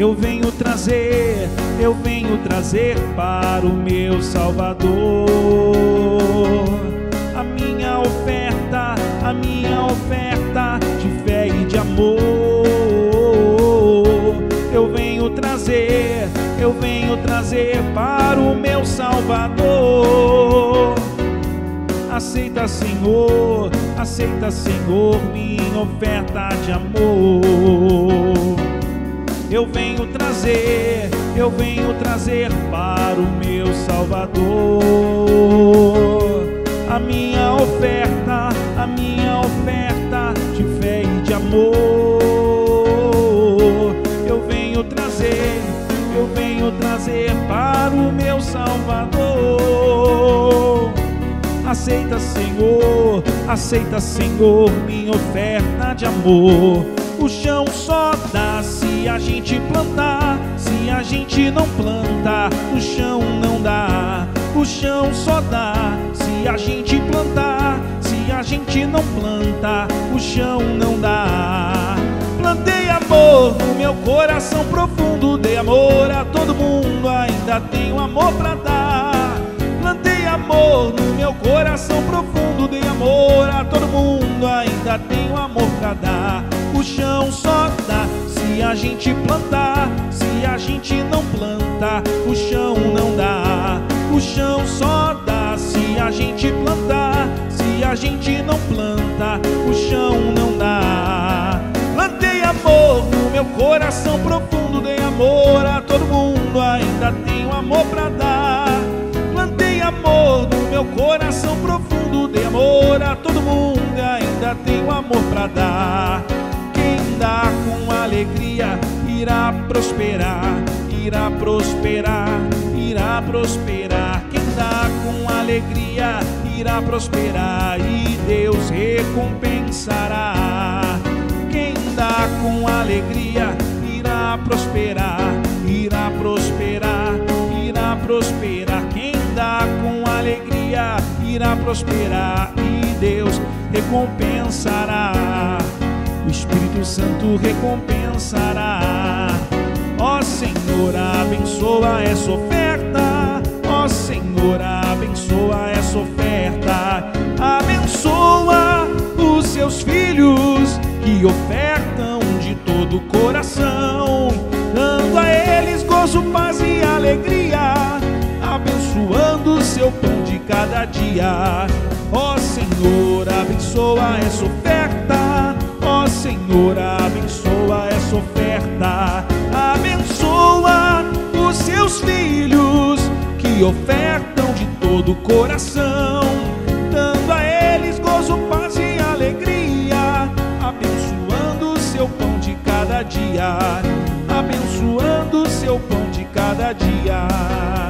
eu venho trazer, eu venho trazer para o meu Salvador a minha oferta, a minha oferta de fé e de amor. Eu venho trazer, eu venho trazer para o meu Salvador. Aceita, Senhor, aceita, Senhor, minha oferta de amor. Venho trazer, eu venho trazer para o meu Salvador a minha oferta, a minha oferta de fé e de amor. Eu venho trazer, eu venho trazer para o meu Salvador. Aceita, Senhor, aceita, Senhor, minha oferta de amor. O chão só dá se a gente plantar. Se a gente não planta, o chão não dá. O chão só dá se a gente plantar. Se a gente não planta, o chão não dá. Plantei amor no meu coração profundo, dei amor a todo mundo, ainda tenho amor pra dar. Plantei amor no meu coração profundo, dei amor a todo mundo, ainda tenho amor pra dar. O chão só se a gente plantar, se a gente não planta, o chão não dá. O chão só dá se a gente plantar, se a gente não planta, o chão não dá. Plantei amor no meu coração profundo, dei amor a todo mundo, ainda tenho amor pra dar. Plantei amor no meu coração profundo, dei amor a todo mundo, ainda tenho amor pra dar. Com alegria irá prosperar, irá prosperar, irá prosperar. Quem dá com alegria irá prosperar e Deus recompensará. Quem dá com alegria irá prosperar, irá prosperar, irá prosperar. Quem dá com alegria irá prosperar e Deus recompensará. O Espírito Santo recompensará. Ó Senhor, abençoa essa oferta. Ó Senhor, abençoa essa oferta. Abençoa os seus filhos que ofertam de todo o coração, dando a eles gozo, paz e alegria, abençoando o seu pão de cada dia. Ó Senhor, abençoa essa oferta. Senhor, abençoa essa oferta, abençoa os seus filhos que ofertam de todo o coração, dando a eles gozo, paz e alegria, abençoando o seu pão de cada dia, abençoando o seu pão de cada dia.